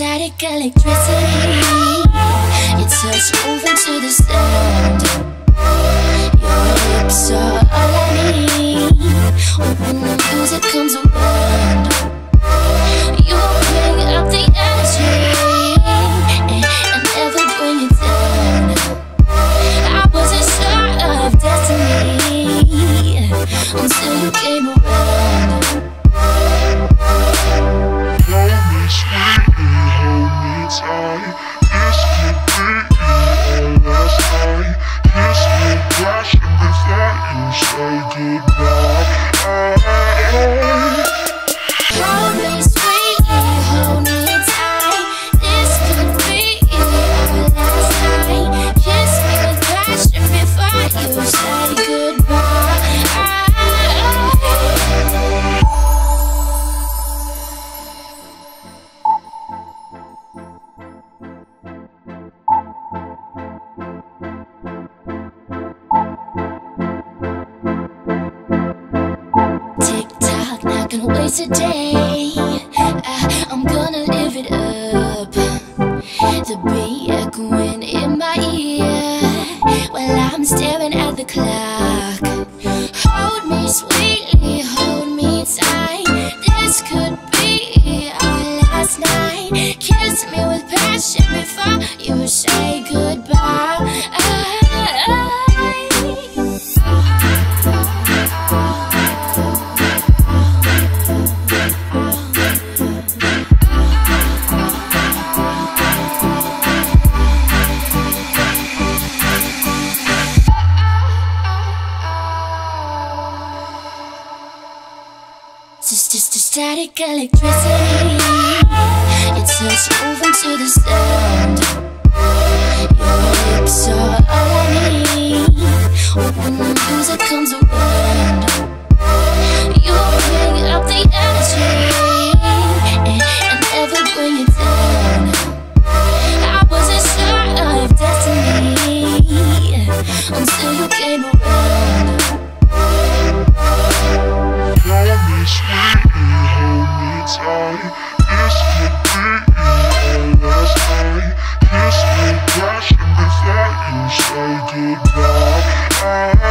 static electricity You touch moving to the sound deep back. Can wait today. I, uh, I'm gonna live it up. The beat echoing in my ear while I'm staring at the clock. Static electricity. Your touch say goodbye.